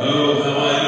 Oh, how I